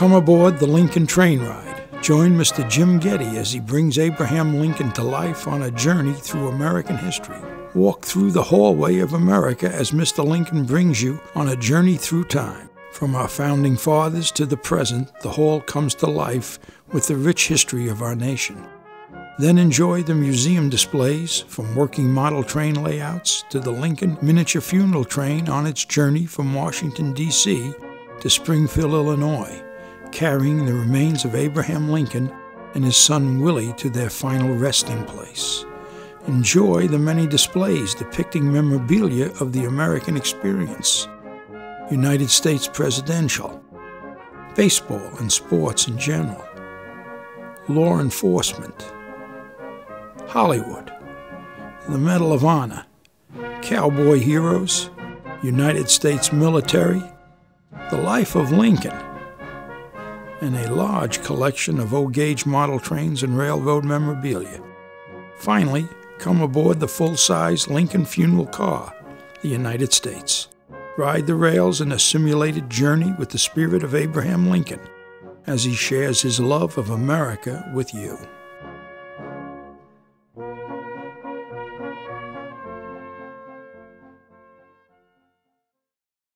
Come aboard the Lincoln train ride. Join Mr. Jim Getty as he brings Abraham Lincoln to life on a journey through American history. Walk through the hallway of America as Mr. Lincoln brings you on a journey through time. From our founding fathers to the present, the hall comes to life with the rich history of our nation. Then enjoy the museum displays, from working model train layouts to the Lincoln miniature funeral train on its journey from Washington, D.C. to Springfield, Illinois, carrying the remains of Abraham Lincoln and his son Willie to their final resting place. Enjoy the many displays depicting memorabilia of the American experience. United States presidential, baseball and sports in general, law enforcement, Hollywood, the Medal of Honor, cowboy heroes, United States military, the life of Lincoln, and a large collection of O-gauge model trains and railroad memorabilia. Finally, come aboard the full-size Lincoln funeral car, the United States. Ride the rails in a simulated journey with the spirit of Abraham Lincoln as he shares his love of America with you.